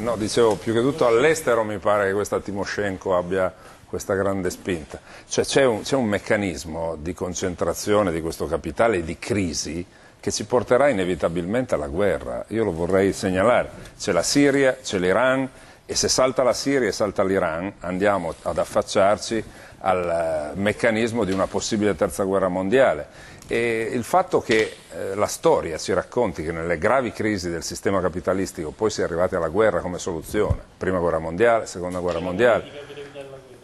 no, dicevo più che tutto all'estero mi pare che questa Timoshenko abbia questa grande spinta. Cioè c'è un, un, meccanismo di concentrazione di questo capitale e di crisi che ci porterà inevitabilmente alla guerra. Io lo vorrei segnalare. C'è la Siria, c'è l'Iran e se salta la Siria e salta l'Iran andiamo ad affacciarci al eh, meccanismo di una possibile terza guerra mondiale. E il fatto che eh, la storia ci racconti che nelle gravi crisi del sistema capitalistico poi si è arrivati alla guerra come soluzione, prima guerra mondiale, seconda guerra mondiale,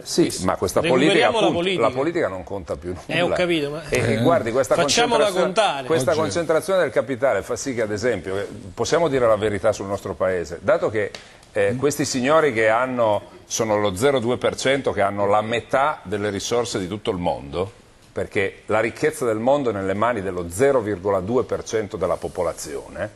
sì, ma questa politica, appunto, la politica. la politica, non conta più nulla. Eh, ho capito, ma... E, e guardi, questa, concentrazione, questa concentrazione, del capitale fa sì che, ad esempio, eh, possiamo dire la verità sul nostro Paese, dato che eh, questi signori che hanno, sono lo 0,2%, che hanno la metà delle risorse di tutto il mondo, perché la ricchezza del mondo è nelle mani dello 0,2% della popolazione,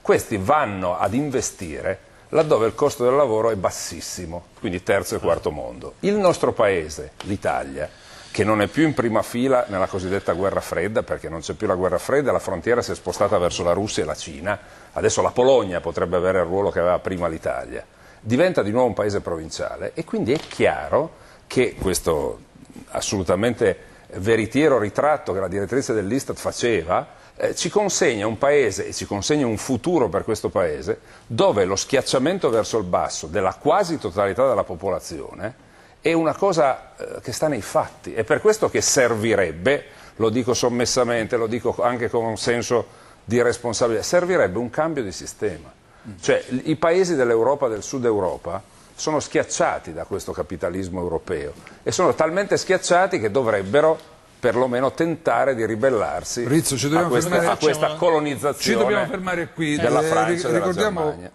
questi vanno ad investire laddove il costo del lavoro è bassissimo, quindi terzo e quarto mondo. Il nostro paese, l'Italia, che non è più in prima fila nella cosiddetta guerra fredda, perché non c'è più la guerra fredda, la frontiera si è spostata verso la Russia e la Cina, adesso la Polonia potrebbe avere il ruolo che aveva prima l'Italia, diventa di nuovo un paese provinciale e quindi è chiaro che questo assolutamente veritiero ritratto che la direttrice dell'Istat faceva eh, ci consegna un paese e ci consegna un futuro per questo paese dove lo schiacciamento verso il basso della quasi totalità della popolazione è una cosa eh, che sta nei fatti. È per questo che servirebbe, lo dico sommessamente, lo dico anche con un senso di responsabilità, servirebbe un cambio di sistema. Cioè i paesi dell'Europa, del sud Europa, sono schiacciati da questo capitalismo europeo e sono talmente schiacciati che dovrebbero perlomeno tentare di ribellarsi Rizzo, a, questa, a, questa, colonizzazione qui, della Francia e della Germania.